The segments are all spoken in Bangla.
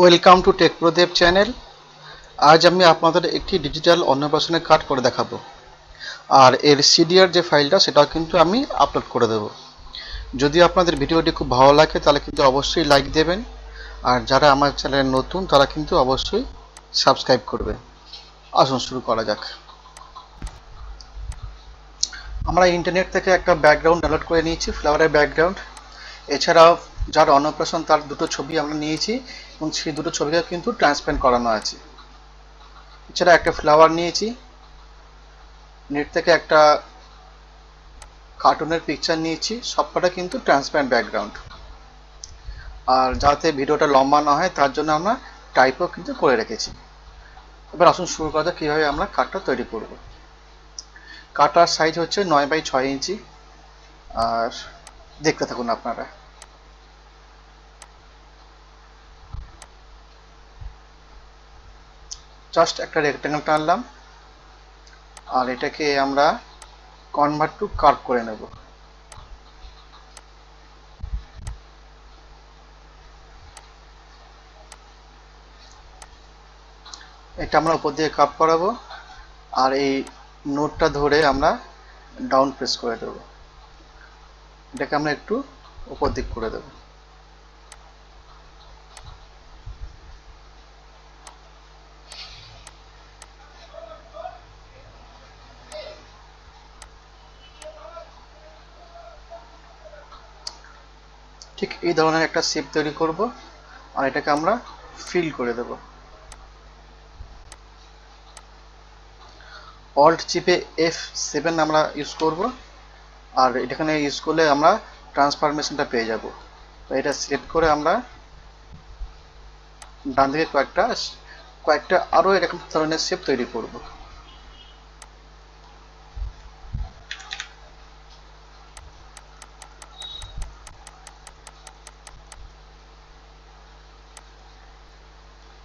Welcome to tech Pradeb channel আজ আমি আপনাদের একটি ডিজিটাল অন্নপ্রাশনের কার্ড করে দেখাবো। আর এর সিডিআর যে ফাইলটা সেটাও কিন্তু আমি আপলোড করে দেব। যদি আপনাদের ভিডিওটি খুব ভালো লাগে, তাহলে কিন্তু অবশ্যই লাইক দেবেন। আর যারা আমার চ্যানেলে নতুন, তারা কিন্তু অবশ্যই সাবস্ক্রাইব করবে। আসুন শুরু করা যাক। আমরা ইন্টারনেট থেকে একটা ব্যাকগ্রাউন্ড ডাউনলোড করে নিয়েছি ফ্লাওয়ারের ব্যাকগ্রাউন্ড এছাড়াও যার অন্নপ্রাশন তার দুটো ছবি আমরা নিয়েছি এবং সেই দুটো ছবিকে কিন্তু ট্রান্সপ্যান্ট করানো আছে। এছাড়া একটা ফ্লাওয়ার নিয়েছি। নেট থেকে একটা কার্টুনের পিকচার নিয়েছি। সবকটা কিন্তু ট্রান্সপ্যান্ট ব্যাকগ্রাউন্ড। আর যাতে ভিডিওটা লম্বা না হয়, তার জন্য আমরা টাইপও কিন্তু করে রেখেছি। এবার আসুন শুরু করা যাক, কীভাবে আমরা কার্ডটা তৈরি করব। কার্টার সাইজ হচ্ছে নয় বাই ছয় ইঞ্চি। আর দেখতে থাকুন আপনারা। জাস্ট একটা রেক্টেঙ্গেল টানলাম। আর এটাকে আমরা কনভার্ট টু কার্ভ করে নেব। এটা আমরা উপর দিয়ে কাপ করাবো। আর এই নোটটা ধরে আমরা ডাউন প্রেস করে দেব। এটাকে আমরা একটু উপর দিক করে দেবো। ঠিক এই ধরনের একটা শেপ তৈরি করব আর এটাকে আমরা ফিল করে দেব। অল্ট চিপে এফ সেভেন আমরা ইউজ করব আর এখানে ইউজ করলে আমরা ট্রান্সফরমেশনটা পেয়ে যাব। তো এটা সিলেক্ট করে আমরা ডান দিকে কয়েকটা কয়েকটা আরও এরকম ধরনের শেপ তৈরি করব।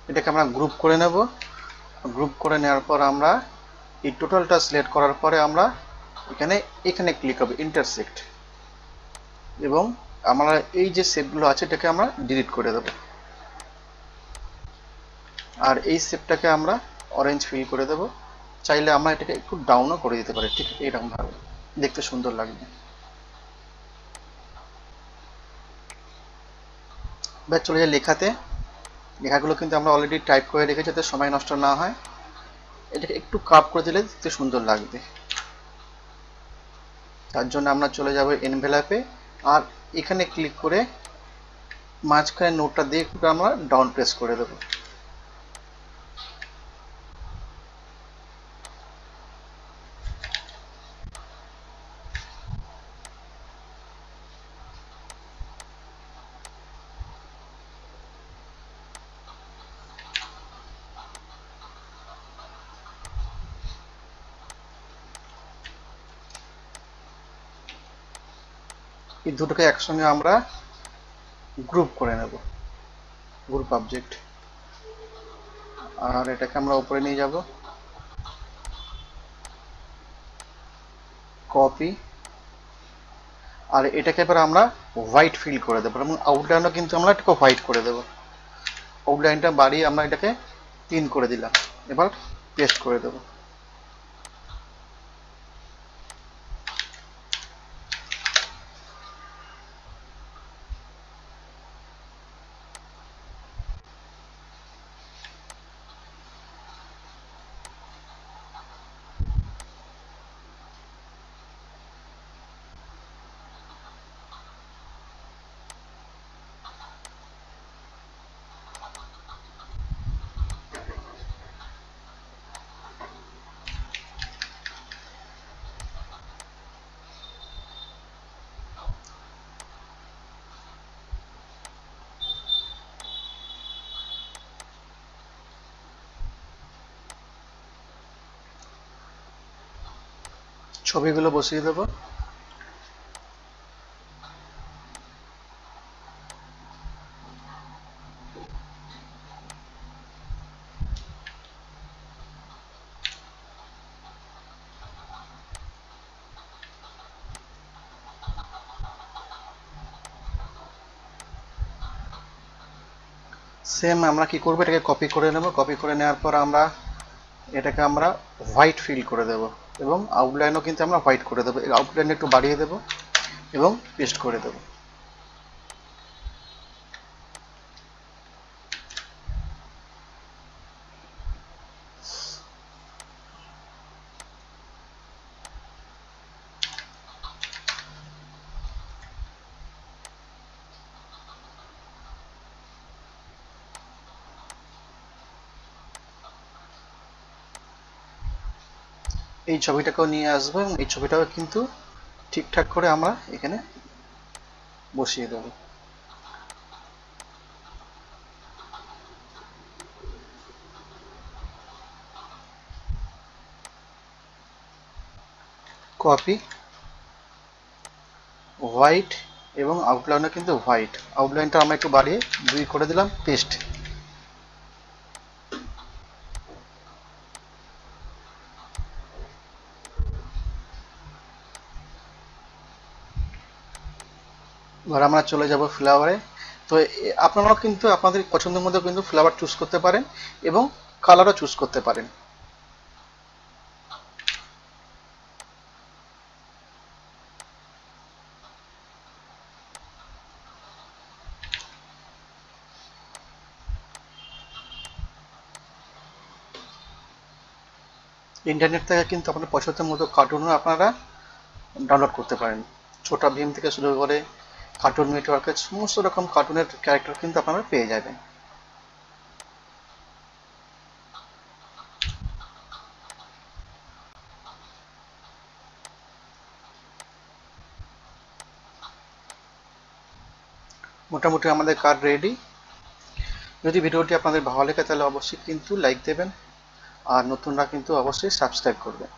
এটাকে আমরা গ্রুপ করে নেব। গ্রুপ করে নেওয়ার পর আমরা এই টোটালটা সিলেক্ট করার পরে আমরা এখানে এখানে ক্লিক হবে ইন্টারসেক্ট এবং আমরা এই যে শেপগুলো আছে, এটাকে আমরা ডিলিট করে দেব। আর এই শেপটাকে আমরা অরেঞ্জ ফিল করে দেব। চাইলে আমরা এটাকে একটু ডাউনও করে দিতে পারি, ঠিক এইরকম ভাবে। দেখতে সুন্দর লাগবে। এবার চলে যায় লেখাতে। লেখাগুলো কিন্তু আমরা অলরেডি টাইপ করে রেখেছি, যাতে সময় নষ্ট না হয়। এটাকে একটু কাপ করে দিলে দেখতে সুন্দর লাগবে। তার জন্য আমরা চলে যাব এনভেলাপে আর এখানে ক্লিক করে মাঝখানে নোটটা দিয়ে একটু আমরা ডাউন প্রেস করে দেবো। এই দুটোকে একসঙ্গে আমরা গ্রুপ করে নেব গ্রুপ অবজেক্ট আর এটাকে আমরা উপরে নিয়ে যাব। কপি আর এটাকে এবার আমরা হোয়াইট ফিল করে দেবো, এবং আউটলাইনও কিন্তু আমরা এটাকে হোয়াইট করে দেবো। আউটলাইনটা বাড়িয়ে আমরা এটাকে তিন করে দিলাম, এবার পেস্ট করে দেবো। ছবিগুলো বসিয়ে দেব। সেম আমরা কি করব? এটাকে কপি করে নেব। কপি করে নেওয়ার পর আমরা এটাকে আমরা হোয়াইট ফিল করে দেবো। এবং আউটলাইনও কিন্তু আমরা হোয়াইট করে দেবো। আউটলাইন একটু বাড়িয়ে দেবো এবং পেস্ট করে দেব। এই ছবিটাকেও নিয়ে আসব এবং এই ছবিটাও কিন্তু ঠিকঠাক করে আমরা এখানে বসিয়ে দেবো। কপি হোয়াইট এবং আউটলাইনও কিন্তু হোয়াইট আউটলাইনটা আমরা একটু বাড়িয়ে দুই করে দিলাম পেস্ট এবার আমরা চলে যাব ফ্লাওয়ারে তো আপনারাও কিন্তু আপনাদের পছন্দের মধ্যে কিন্তু ফ্লাওয়ার চুজ করতে পারেন এবং কালারও চুজ করতে পারেন। ইন্টারনেট থেকে কিন্তু আপনার পছন্দের মতো কার্টুনও আপনারা ডাউনলোড করতে পারেন। ছোটা ভীম থেকে শুরু করে কার্টুন নেটওয়ার্কের সমস্ত রকম কার্টুনের ক্যারেক্টার কিন্তু আপনারা পেয়ে যাবেন। মোটামুটি আমাদের কার্ড রেডি যদি ভিডিওটি আপনাদের ভালো লাগে তাহলে অবশ্যই কিন্তু লাইক দেবেন, আর নতুনরা কিন্তু অবশ্যই সাবস্ক্রাইব করবেন।